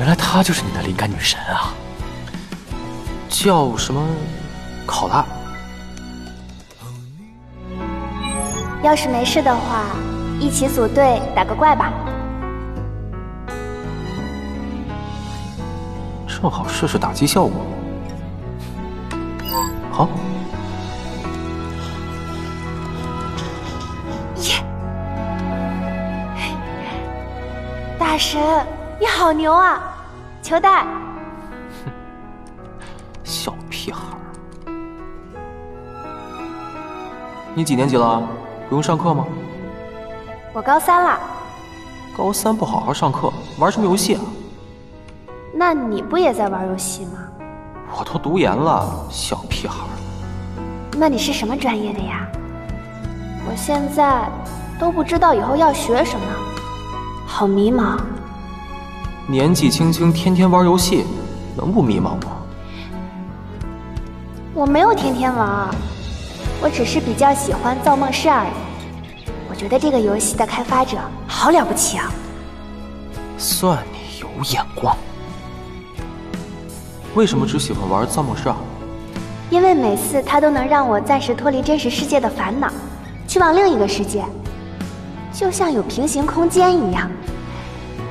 原来她就是你的灵感女神啊！叫什么？考拉。要是没事的话，一起组队打个怪吧。正好试试打击效果。好。耶！大神，你好牛啊！求带。哼，小屁孩儿。你几年级了？不用上课吗？我高三了。高三不好好上课，玩什么游戏啊？那你不也在玩游戏吗？我都读研了，小屁孩儿。那你是什么专业的呀？我现在都不知道以后要学什么，好迷茫。年纪轻轻天天玩游戏，能不迷茫吗？我没有天天玩，我只是比较喜欢造梦师而已。我觉得这个游戏的开发者好了不起啊！算你有眼光。为什么只喜欢玩造梦师啊？因为每次它都能让我暂时脱离真实世界的烦恼，去往另一个世界，就像有平行空间一样。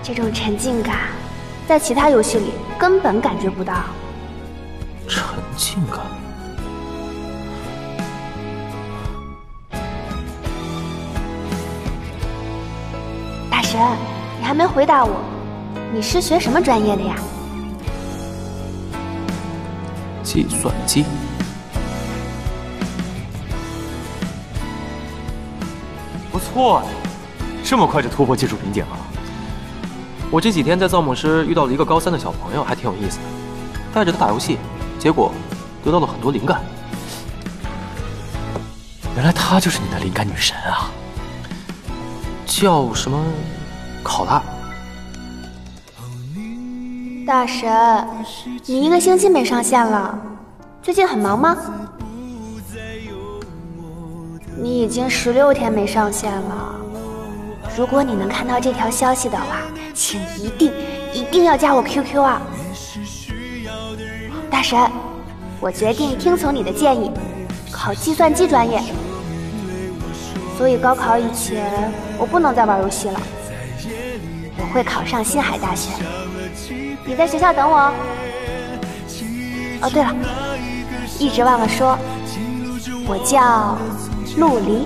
这种沉浸感，在其他游戏里根本感觉不到。沉浸感？大神，你还没回答我，你是学什么专业的呀？计算机，不错，这么快就突破技术瓶颈了。我这几天在造梦师遇到了一个高三的小朋友，还挺有意思的。带着他打游戏，结果得到了很多灵感。原来她就是你的灵感女神啊！叫什么？考拉。大神，你一个星期没上线了，最近很忙吗？你已经十六天没上线了，如果你能看到这条消息的话，请一定一定要加我 QQ 啊！大神，我决定听从你的建议，考计算机专业。所以高考以前，我不能再玩游戏了，我会考上新海大学。你在学校等我哦。对了，一直忘了说，我叫陆离。